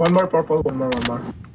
One more purple, one more, one more.